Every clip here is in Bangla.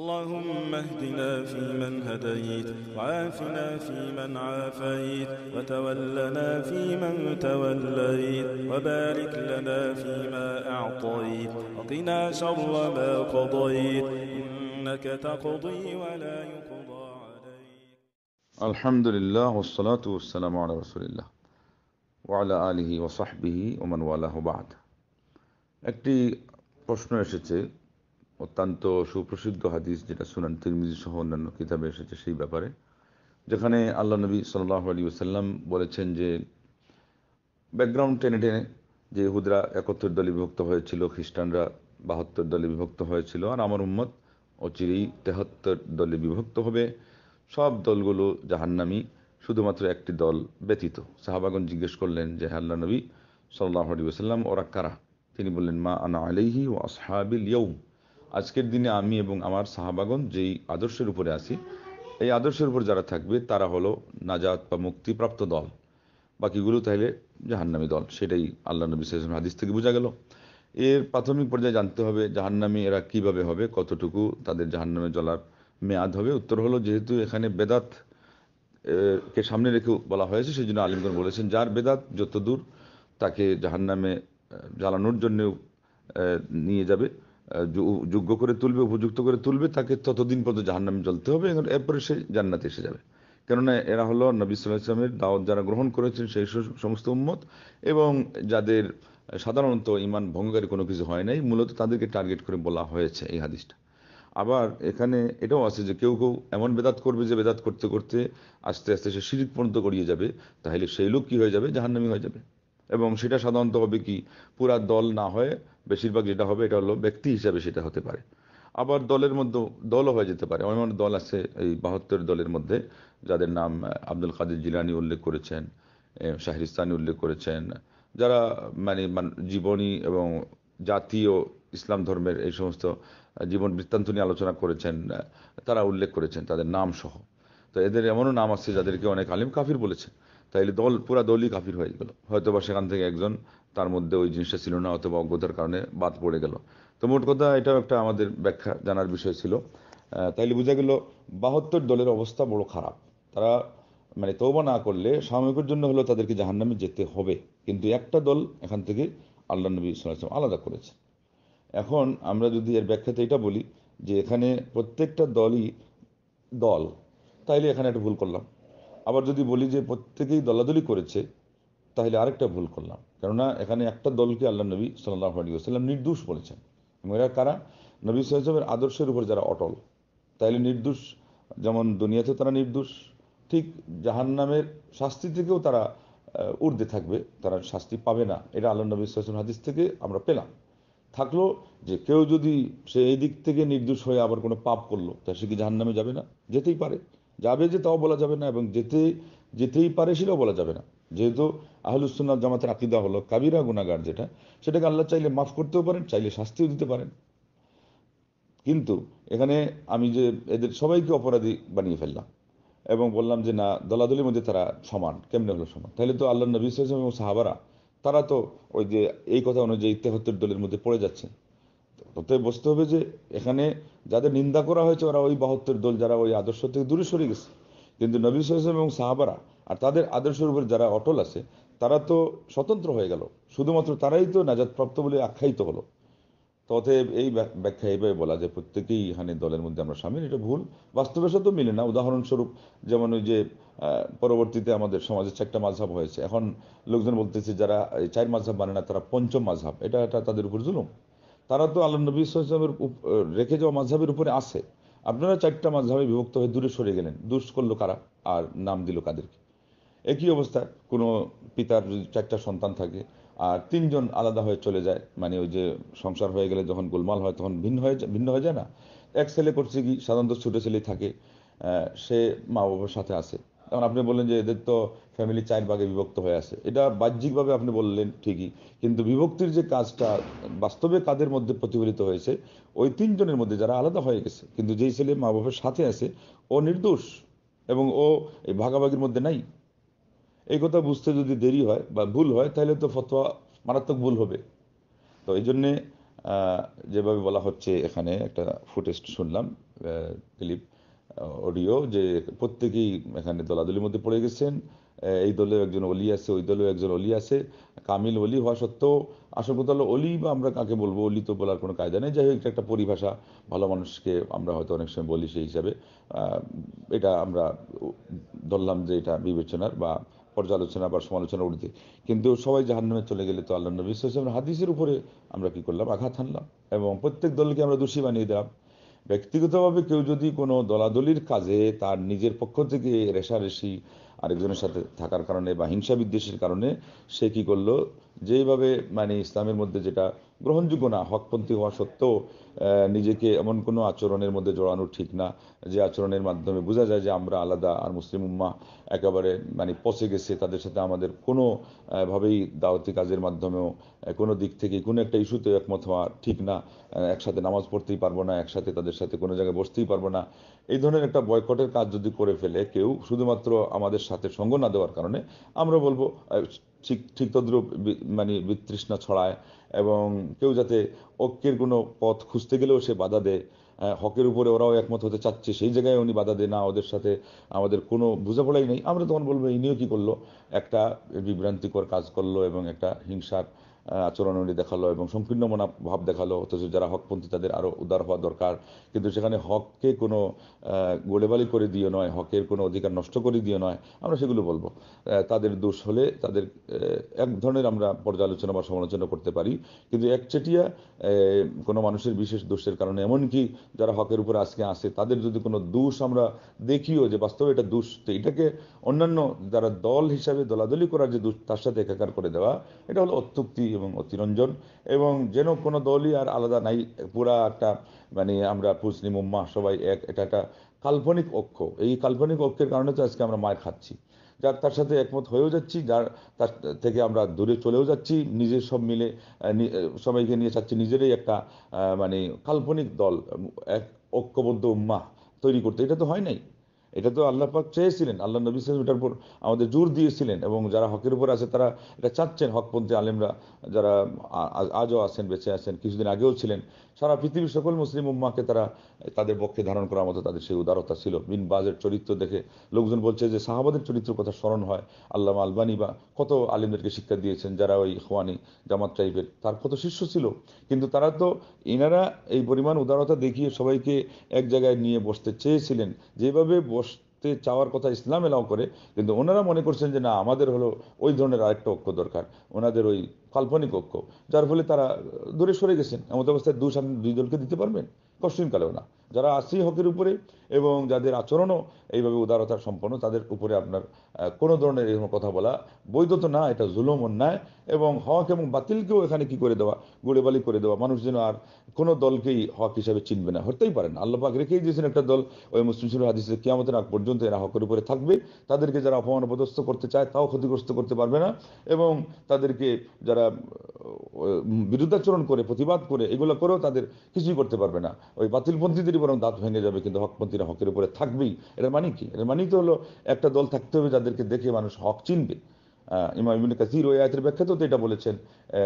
اللهم اهدنا فيمن هديت وعافنا فيمن عافيت وتولنا فيمن توليت وبارك لنا فيما أعطيت وقنا شر ما قضيت إنك تقضي ولا يقضى عليك আলহামদুলিল্লাহ ওসলাত ওসালাম আলা রসুলিল্লাহ ওয়ালা আলিহি ওসাহবিহি ওমান ওয়ালাহ বাদ একটি প্রশ্ন এসেছে অত্যন্ত সুপ্রসিদ্ধ হাদিস যেটা সুনান তিরমিজি সহ অন্যান্য কিতাবে এসেছে সেই ব্যাপারে, যেখানে আল্লাহ নবী সাল্লাহ আলী ওসাল্লাম বলেছেন যে ব্যাকগ্রাউন্ড টেনে টেনে যে হুদরা একত্তর দলে বিভক্ত হয়েছিল, খ্রিস্টানরা বাহাত্তর দলে বিভক্ত হয়েছিল, আর আমার উম্মত অচিরেই তেহাত্তর দলে বিভক্ত হবে। সব দলগুলো জাহান্নামি, শুধুমাত্র একটি দল ব্যতীত। সাহাবাগন জিজ্ঞেস করলেন যে আল্লাহ নবী সাল্লাহ আলী ওসাল্লাম ওরা কারা? তিনি বললেন, মা আনা আলাইহি ও আসহাবিল ইয়ৌম আজকের দিনে আমি এবং আমার সাহাবাগন যেই আদর্শের উপরে আছি, এই আদর্শের উপর যারা থাকবে, তারা হলো নাজাত বা মুক্তিপ্রাপ্ত দল। বাকিগুলো তাহলে জাহান্নামী দল। সেটাই আল্লাহ নবী সাল্লাম হাদিস থেকে বোঝা গেল। এর প্রাথমিক পর্যায়ে জানতে হবে, জাহান্নামী এরা কীভাবে হবে, কতটুকু তাদের জাহান্নামে জ্বলার মেয়াদ হবে। উত্তর হলো, যেহেতু এখানে বেদাত কে সামনে রেখে বলা হয়েছে সেই জন্য আলিমগণ বলেছেন, যার বেদাত যত দূর, তাকে জাহান্নামে জ্বালানোর জন্য নিয়ে যাবে। যোগ্য করে তুলবে, উপযুক্ত করে তুলবে, তাকে ততদিন পর্যন্ত জাহান্নামে জ্বলতে হবে এরপরে সে জান্নাতে এসে যাবে। কেননা এরা হলো নবী সাল্লাহ ইসলামের দাওয়াত যারা গ্রহণ করেছেন, সেই সমস্ত উম্মত, এবং যাদের সাধারণত ইমান ভঙ্গকারী কোনো কিছু হয় নাই, মূলত তাদেরকে টার্গেট করে বলা হয়েছে এই হাদিসটা। আবার এখানে এটাও আছে যে কেউ কেউ এমন বেদাত করবে যে বেদাত করতে করতে আস্তে আস্তে সে সিঁড়ি পর্যন্ত গড়িয়ে যাবে, তাহলে সেই লোক কি হয়ে যাবে? জাহান্নামি হয়ে যাবে। এবং সেটা সাধারণত হবে কি, পুরা দল না হয় বেশিরভাগ যেটা হবে, এটা হলো ব্যক্তি হিসাবে সেটা হতে পারে। আবার দলের মধ্যে দলও হয়ে যেতে পারে। এমন দল আছে এই বাহাত্তর দলের মধ্যে, যাদের নাম আব্দুল কাদের জিলানি উল্লেখ করেছেন শাহরিস্তানি উল্লেখ করেছেন। যারা মানে জীবনী এবং জাতীয় ইসলাম ধর্মের এই সমস্ত জীবন বৃত্তান্ত নিয়ে আলোচনা করেছেন, তারা উল্লেখ করেছেন, তাদের নাম সহ তো এদের এমনও নাম আছে যাদেরকে অনেক আলিম কাফির বলেছে তাইলে দল, পুরা দলই কাফির হয়ে গেল। হয়তো বা সেখান থেকে একজন তার মধ্যে ওই জিনিসটা ছিল না, অথবা অজ্ঞতার কারণে বাদ পড়ে গেল। তো মোট কথা এটাও একটা আমাদের ব্যাখ্যা জানার বিষয় ছিল। তাইলে বোঝা গেল বাহাত্তর দলের অবস্থা বড় খারাপ। তারা মানে তৌবা না করলে সাময়িকের জন্য হলেও তাদেরকে জাহান্নামে যেতে হবে। কিন্তু একটা দল এখান থেকে আল্লাহ নবী সাল্লাম আলাদা করেছে। এখন আমরা যদি এর ব্যাখ্যাতে এটা বলি যে এখানে প্রত্যেকটা দলই দল তাইলে এখানে একটা ভুল করলাম। আবার যদি বলি যে প্রত্যেকেই দলাদলি করেছে তাহলে আরেকটা ভুল করলাম। কেননা এখানে একটা দলকে আল্লাহ নবী সাল্লাহ আলী নির্দোষ বলেছেন। এবং এরা কারা? নবী সাল্লামের আদর্শের উপর যারা অটল, তাইলে নির্দোষ, যেমন দুনিয়াতে তারা নির্দোষ, ঠিক জাহান্নামের শাস্তি থেকেও তারা ঊর্ধ্বে থাকবে, তারা শাস্তি পাবে না। এটা আল্লাহ নবী সাল্লাম হাদিস থেকে আমরা পেলাম। থাকল যে কেউ যদি সে এই দিক থেকে নির্দোষ হয়ে আবার কোনো পাপ করল, তা সে কি জাহান নামে যাবে না? যেতেই পারে। যাবে যে তাও বলা যাবে না এবং যেতে, যেতেই পারে সেটাও বলা যাবে না। যেহেতু আহলুসুল্লাহ জামাতের আকিদা হলো কাবিরা গুণাগার যেটা, সেটাকে আল্লাহ চাইলে মাফ করতেও পারেন, চাইলে শাস্তিও দিতে পারেন। কিন্তু এখানে আমি যে এদের সবাইকে অপরাধী বানিয়ে ফেললাম এবং বললাম যে না, দলাদলির মধ্যে তারা সমান, কেমনে হলো সমান? তাহলে তো আল্লাহ নবী এবং সাহাবারা, তারা তো ওই যে, এই কথা অনুযায়ী তেহত্তর দলের মধ্যে পড়ে যাচ্ছে। অতএব বুঝতে হবে যে এখানে যাদের নিন্দা করা হয়েছে, ওরা ওই বাহাত্তর দল, যারা ওই আদর্শ থেকে দূরে সরে গেছে। কিন্তু নবী সালাম এবং সাহাবারা আর তাদের আদর্শের উপর যারা অটল আছে, তারা তো স্বতন্ত্র হয়ে গেল। শুধুমাত্র তারাই তো নাজাদপ্রাপ্ত বলে আখ্যায়িত হলো। অতএব এই ব্যাখ্যা এইভাবে বলা যে প্রত্যেকেই এখানে দলের মধ্যে আমরা সামিল, এটা ভুল। বাস্তবের সাথেও মিলে না। উদাহরণস্বরূপ যেমন ওই যে পরবর্তীতে আমাদের সমাজে চারটা মাঝহাব হয়েছে। এখন লোকজন বলতেছে যারা চার মাঝহাব মানে না, তারা পঞ্চম মাঝহাব এটা এটা তাদের উপর জুলুম। তারা তো আল্লাহ নবী ইসলামের রেখে যাওয়া মাঝহাবের উপরে আছে। আপনারা চারটা মাঝহাবে বিভক্ত হয়ে দূরে সরে গেলেন। দুষ করল কারা? আর নাম দিল কাদেরকে। একই অবস্থা, কোনো পিতার যদি চারটা সন্তান থাকে, আর তিনজন আলাদা হয়ে চলে যায় মানে ওই যে সংসার হয়ে গেলে যখন গোলমাল হয় তখন ভিন্ন হয়ে যায় ভিন্ন হয়ে যায় না? এক ছেলে করছে কি সাধারণত ছোটো ছেলে থাকে সে মা বাবার সাথে আছে। এখন আপনি বললেন যে এদের তো ফ্যামিলি চার ভাগে বিভক্ত হয়ে আছে। এটা বাহ্যিকভাবে আপনি বললেন ঠিকই। কিন্তু বিভক্তির যে কাজটা বাস্তবে কাদের মধ্যে প্রতিফলিত হয়েছে, ওই তিনজনের মধ্যে যারা আলাদা হয়ে গেছে, কিন্তু যেই ছেলে মা বাবার সাথে আছে, ও নির্দোষ এবং ও এই ভাগাভাগির মধ্যে নাই। এই কথা বুঝতে যদি দেরি হয় বা ভুল হয়, তাহলে তো ফতোয়া মারাত্মক ভুল হবে। তো এই জন্যে যেভাবে বলা হচ্ছে এখানে, একটা ফুটেজ শুনলাম ক্লিপ। অডিও যে প্রত্যেকেই এখানে দলাদলির মধ্যে পড়ে গেছেন। এই দলেও একজন অলি আছে, ওই দলেও একজন অলি আছে। কামিল অলি হওয়া সত্ত্বেও আসল কথা হলো অলি বা আমরা কাকে বলব, অলি তো বলার কোনো কায়দা নেই। যাই হোক একটা পরিভাষা। ভালো মানুষকে আমরা হয়তো অনেক সময় বলি সেই হিসাবে। এটা আমরা ধরলাম যে এটা বিবেচনার বা পর্যালোচনা বা সমালোচনা উঠতে কিন্তু সবাই জাহান্নামে চলে গেলে তো আল্লাহ নবী হাদিসের উপরে আমরা কি করলাম? আঘাত হানলাম। এবং প্রত্যেক দলকে আমরা দোষী বানিয়ে দিলাম। ব্যক্তিগতভাবে কেউ যদি কোনো দলাদলির কাজে তার নিজের পক্ষ থেকে রেশারেশি আরেকজনের সাথে থাকার কারণে বা হিংসা বিদ্বেষের কারণে সে কি করল? যেইভাবে মানে ইসলামের মধ্যে যেটা গ্রহণযোগ্য না, হকপন্থী হওয়া সত্ত্বেও নিজেকে এমন কোনো আচরণের মধ্যে জড়ানো ঠিক না, যে আচরণের মাধ্যমে বোঝা যায় যে আমরা আলাদা আর মুসলিম উম্মা একেবারে মানে পচে গেছে, তাদের সাথে আমাদের কোনো ভাবেই দাওয়াতি কাজের মাধ্যমেও কোনো দিক থেকে কোনো একটা ইস্যুতে একমত হওয়া ঠিক না একসাথে নামাজ পড়তেই পারব না, একসাথে তাদের সাথে কোনো জায়গায় বসতেই পারব না। এই ধরনের একটা বয়কটের কাজ যদি করে ফেলে, কেউ শুধুমাত্র আমাদের সাথে সঙ্গ না দেওয়ার কারণে, আমরা বলব ঠিক ঠিক তদ্রুপ মানে বিতৃষ্ণা ছড়ায় এবং কেউ যাতে ঐক্যের কোনো পথ খুঁজতে গেলেও সে বাধা দেয় হকের উপরে ওরাও একমত হতে চাচ্ছে, সেই জায়গায় উনি বাধা দেয় না, ওদের সাথে আমাদের কোনো বোঝাপড়াই নেই। আমরা তখন বলব, ইনিও কি করল? একটা বিভ্রান্তিকর কাজ করল এবং একটা হিংসার আচরণ দেখাল এবং সংকীর্ণ মনা ভাব দেখাল, অথচ যারা হকপন্থী তাদের আরও উদার হওয়া দরকার। কিন্তু সেখানে হককে কোনো গোলেবালি করে দিয়ে নয়, হকের কোনো অধিকার নষ্ট করে দিয়ে নয়, আমরা সেগুলো বলব। তাদের দোষ হলে তাদের এক ধরনের আমরা পর্যালোচনা বা সমালোচনা করতে পারি। কিন্তু একচেটিয়া কোনো মানুষের বিশেষ দোষের কারণে, এমনকি যারা হকের উপরে আজকে আসে, তাদের যদি কোনো দোষ আমরা দেখিও যে বাস্তবে এটা দোষ, তো এটাকে অন্যান্য যারা দল হিসাবে দলাদলি করার যে দোষ, তার সাথে একাকার করে দেওয়া, এটা হলো অত্যুক্তি এবং অতিরঞ্জন এবং যেন কোনো দলই আর আলাদা নাই। পুরা একটা মানে আমরা মুসলিম উম্মা সবাই এক, এটা একটা কাল্পনিক ঐক্য। এই কাল্পনিক ঐক্যের কারণে তো আজকে আমরা মায়ের খাচ্ছি। যার তার সাথে একমত হয়েও যাচ্ছি, যার তার থেকে আমরা দূরে চলেও যাচ্ছি, নিজের সব মিলে সবাইকে নিয়ে চাচ্ছি নিজেরই একটা মানে কাল্পনিক দল, এক ঐক্যবদ্ধ উম্মা তৈরি করতে। এটা তো হয় নাই। এটা তো আল্লাহ পাক চেয়েছিলেন। আল্লাহ নবী সালাম এটার উপর আমাদের জোর দিয়েছিলেন এবং যারা হকের উপর আছে তারা এটা চাচ্ছেন, হকপন্থী আলেমরা যারা আজও আছেন, বেঁচে আছেন, কিছুদিন আগেও ছিলেন, সারা পৃথিবীর সকল মুসলিম উম্মাকে তারা তাদের পক্ষে ধারণ করার মতো তাদের সেই উদারতা ছিল। বিন বাজের চরিত্র দেখে লোকজন বলছে যে সাহাবাদের চরিত্র কথা স্মরণ হয়। আল্লাহ আলবানি বা কত আলিমদেরকে শিক্ষা দিয়েছেন, যারা ওই খোয়ানি জামাত টাইপের, তার কত শিষ্য ছিল। কিন্তু তারা তো এনারা এই পরিমাণ উদারতা দেখিয়ে সবাইকে এক জায়গায় নিয়ে বসতে চেয়েছিলেন। যেভাবে চাওয়ার কথা ইসলাম এলাও করে, কিন্তু ওনারা মনে করছেন যে না, আমাদের হলো ওই ধরনের আরেকটা ঐক্য দরকার, ওনাদের ওই কাল্পনিক ঐক্য, যার ফলে তারা দূরে সরে গেছেন। এমন অবস্থায় দু সামনে দুই দলকে দিতে পারবেন? কষ্টিনকালেও না। যারা আসি হকের উপরে এবং যাদের আচরণও এইভাবে উদারতার সম্পন্ন, তাদের উপরে আপনার কোনো ধরনের এরকম কথা বলা বৈধ তো না, এটা জুলুম, অন্যায় এবং হক এবং বাতিলকেও এখানে কি করে দেওয়া? গোড়েবালি করে দেওয়া। মানুষ যেন আর কোনো দলকেই হক হিসাবে চিনবে না, হতেই পারে না। আল্লাহ পাক রেখেই দিয়েছেন একটা দল, ওই মুসলিম ছিল হাদিসে কিয়ামতের আগ পর্যন্ত এরা হকের উপরে থাকবে। তাদেরকে যারা অপমান অপদস্থ করতে চায়, তাও ক্ষতিগ্রস্ত করতে পারবে না এবং তাদেরকে যারা বিরুদ্ধাচরণ করে, প্রতিবাদ করে, এগুলো করেও তাদের কিছুই করতে পারবে না। ওই বাতিলপন্থীদেরই বরং দাঁত ভেঙে যাবে, কিন্তু হকপন্থীরা হকের উপরে থাকবেই। এটার মানে কি? এটার মানেই তো হলো, একটা দল থাকতে হবে যাদেরকে দেখে মানুষ হক চিনবে। ইমাম ইবিন কাসির ওই আয়াতের ব্যাখ্যাতেও তো এটা বলেছেন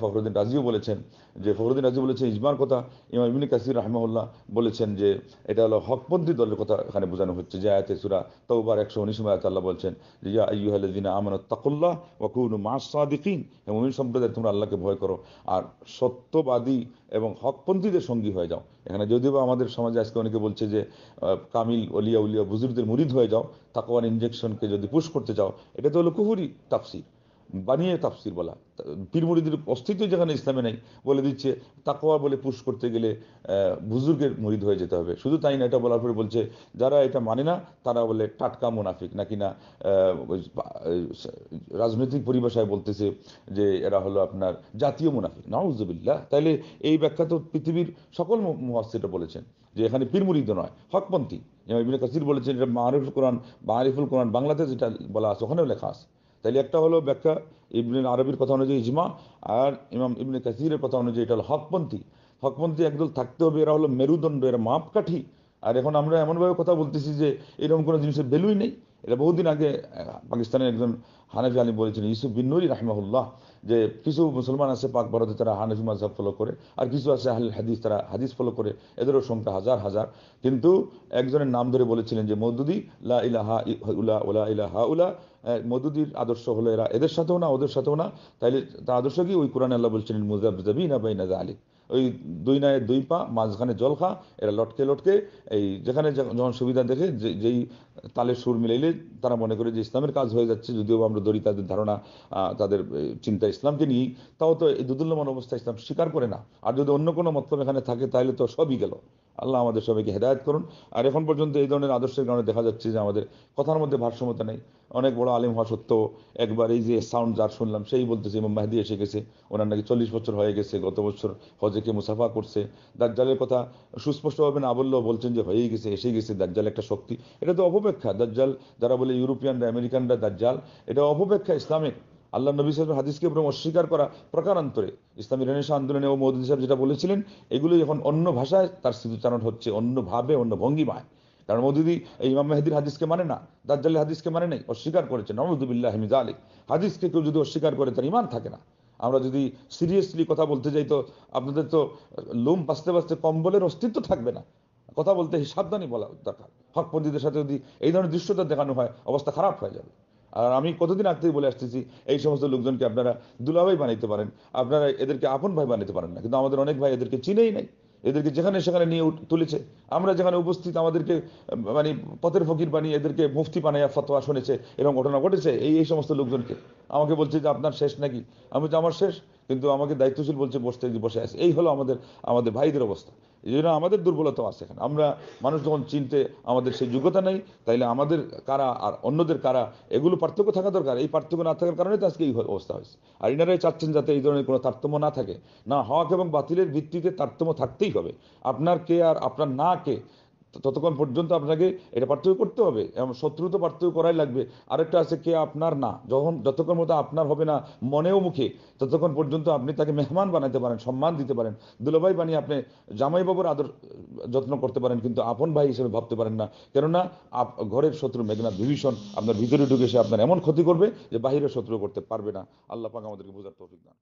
ফখরুদ্দিন রাজিও বলেছেন, যে ফখরুদ্দিন রাজি বলেছেন, ইজমার কথা ইমাম ইবিন কাসির রহমাউল্লাহ বলেছেন যে এটা হলো হকপন্থী দলের কথা এখানে বোঝানো হচ্ছে, যে আয়াতে সুরা তৌবার একশো উনিশ আয়াত আল্লাহ বলছেন যে, ইয়া আইয়ুহাল্লাযিনা আমানত তাকুল্লাহ ওয়া কুনু মা'আস সাদিকিন এবং মুমিন সম্প্রদায়, তোমরা আল্লাহকে ভয় করো, আর সত্যবাদী এবং হকপন্থীদের সঙ্গী হয়ে যাও। এখানে যদিও আমাদের সমাজে আজকে অনেকে বলছে যে কামিল, অলিয়া, উলিয়া বুজুরদের মুরিদ হয়ে যাও তাকওয়ার ইনজেকশনকে যদি পুশ করতে চাও, এটা তো হলো কুহুরি তাফসির, বানিয়ে তাফসির বলা। পীরমুরিদের অস্তিত্ব যেখানে ইসলামে নেই, বলে দিচ্ছে তাকোয়া বলে পুশ করতে গেলে বুজুর্গের মুরিদ হয়ে যেতে হবে। শুধু তাই না, এটা বলার পরে বলছে, যারা এটা মানে না, তারা বলে টাটকা মুনাফিক, নাকি না রাজনৈতিক পরিভাষায় বলতেছে যে এরা হলো আপনার জাতীয় মুনাফিক। নাউজুবিল্লাহ, তাইলে এই ব্যাখ্যা তো পৃথিবীর সকল মহাস্তিটা বলেছেন। যে এখানে পীরমুরিদ নয়, হকপন্থী। যেমন ইবিন কাসির বলেছেন, এটা মারিফুল কোরআন মারিফুল কোরআন বাংলাতে যেটা বলা আছে, ওখানেও লেখা আছে। তাইলে একটা হলো ব্যাখ্যা ইবনে আরবির কথা অনুযায়ী ইজমা, আর ইমাম ইবনে কাসিরের কথা অনুযায়ী এটা হলো হকপন্থী। হকপন্থী একদল থাকতে হবে, এরা হলো মেরুদণ্ড, এরা মাপকাঠি। আর এখন আমরা এমনভাবে কথা বলতেছি যে এরকম কোনো জিনিসের ভ্যালুই নেই। এটা বহুদিন আগে পাকিস্তানের একজন হানাফি আলী বলেছেন ইউসুফ বিন নুরি রাহমাহুল্লাহ। যে কিছু মুসলমান আছে পাক ভারতে, তারা হানফি মাঝহাব ফলো করে, আর কিছু আছে আহল হাদিস, তারা হাদিস ফলো করে, এদেরও সংখ্যা হাজার হাজার। কিন্তু একজনের নাম ধরে বলেছিলেন যে মদুদি, লা ইলাহা উলা ওলা ইলাহা উলা মদুদির আদর্শ হলো এরা এদের সাথেও না, ওদের সাথেও না। তাইলে তার আদর্শ কি? ওই কোরআন আল্লাহ বলছিলেন মুজাবজাবি না বাইনা আলী ওই দুই নায়ের দুই পা, মাঝখানে জল খা, এরা লটকে লটকে, এই যেখানে যখন সুবিধা দেখে যেই তালে সুর মিলাইলে তারা মনে করে যে ইসলামের কাজ হয়ে যাচ্ছে, যদিও আমরা দড়ি তাদের ধারণা তাদের চিন্তা ইসলামকে নিয়েই, তাও তো এই দুদুল্যমান অবস্থা ইসলাম স্বীকার করে না। আর যদি অন্য কোনো মতলব এখানে থাকে, তাহলে তো সবই গেল। আল্লাহ আমাদের সবাইকে হেদায়ত করুন। আর এখন পর্যন্ত এই ধরনের আদর্শের কারণে দেখা যাচ্ছে যে আমাদের কথার মধ্যে ভারসাম্যতা নেই। অনেক বড় আলিম হওয়া সত্ত্বেও একবার এই যে সাউন্ড যার শুনলাম, সেই বলতেছে, ইমাম মাহদি এসে গেছে, ওনার নাকি চল্লিশ বছর হয়ে গেছে, গত বছর হজেকে মুসাফা করছে। দাজ্জালের কথা সুস্পষ্টভাবে না বললেও বলছেন যে হয়েই গেছে এসে গেছে, দাজ্জাল একটা শক্তি। এটা তো অপব্যাখ্যা। দাজ্জাল, যারা বলে ইউরোপিয়ানরা, আমেরিকানরা দাজ্জাল, এটা অপব্যাখ্যা ইসলামিক আল্লাহ নবী সাহেব হাদিসকে এবং অস্বীকার করা প্রকারান্তরে। ইসলামী রেনেসা আন্দোলনে ও মোদী সাহেব যেটা বলেছিলেন, এগুলো এখন অন্য ভাষায় তার স্মৃতিচারণ হচ্ছে অন্যভাবে অন্য ভঙ্গিমায়। কারণ মৌদুদি এই ইমাম মেহেদির হাদিসকে মানে না, দাজ্জালের হাদিসকে মানে নেই, অস্বীকার করেছে নমদুবিল্লাহ হামিদ আলী হাদিসকে কেউ যদি অস্বীকার করে, তার ইমান থাকে না। আমরা যদি সিরিয়াসলি কথা বলতে যাই তো, আপনাদের তো লোম বাঁচতে বাঁচতে কম্বলের অস্তিত্ব থাকবে না। কথা বলতে সাবধানী বলা দরকার। হকপন্থীদের সাথে যদি এই ধরনের দৃশ্যতা দেখানো হয়, অবস্থা খারাপ হয়ে যাবে। আর আমি কতদিন আগ থেকে বলে আসতেছি, এই সমস্ত লোকজনকে আপনারা দুলাভাই বানাইতে পারেন। আপনারা এদেরকে আপন ভাই বানাইতে পারেন না। কিন্তু আমাদের অনেক ভাই এদেরকে চিনেই নাই। এদেরকে যেখানে সেখানে নিয়ে তুলেছে। আমরা যেখানে উপস্থিত আমাদেরকে মানে পথের ফকির বানিয়ে এদেরকে মুফতি বানাইয়া ফতোয়া শুনেছে এরকম ঘটনা ঘটেছে, এই এই সমস্ত লোকজনকে। আমাকে বলছে যে, আপনার শেষ নাকি? আমি বলছি, আমার শেষ। কিন্তু আমাকে দায়িত্বশীল বলছে, বসতে, বসে আছে। এই হলো আমাদের আমাদের ভাইদের অবস্থা। এই জন্য আমাদের দুর্বলতাও আছে এখানে। আমরা মানুষ যখন চিনতে আমাদের সেই যোগ্যতা নেই, তাইলে আমাদের কারা আর অন্যদের কারা, এগুলো পার্থক্য থাকা দরকার। এই পার্থক্য না থাকার কারণে তো আজকে এই অবস্থা হয়েছে। আর ইনারাই চাচ্ছেন যাতে এই ধরনের কোনো তারতম্য না থাকে। না হক এবং বাতিলের ভিত্তিতে তারতম্য থাকতেই হবে। আপনার কে আর আপনার না কে ততক্ষণ পর্যন্ত আপনাকে এটা পার্থক্য করতে হবে। এবং শত্রু তো পার্থক্য করাই লাগবে। আরেকটা আছে কে আপনার না। যখন, যতক্ষণ মতো আপনার হবে না, মনেও মুখে, ততক্ষণ পর্যন্ত আপনি তাকে মেহমান বানাতে পারেন, সম্মান দিতে পারেন। দুলাভাই বানিয়ে আপনি জামাইবাবুর আদর, যত্ন করতে পারেন, কিন্তু আপন ভাই হিসেবে ভাবতে পারেন না। কেননা ঘরের শত্রু মেঘনাথ বিভীষণ আপনার ভিতরে ঢুকে সে আপনার এমন ক্ষতি করবে যে বাহিরের শত্রু করতে পারবে না। আল্লাহ পাক আমাদেরকে বোঝার তৌফিক দান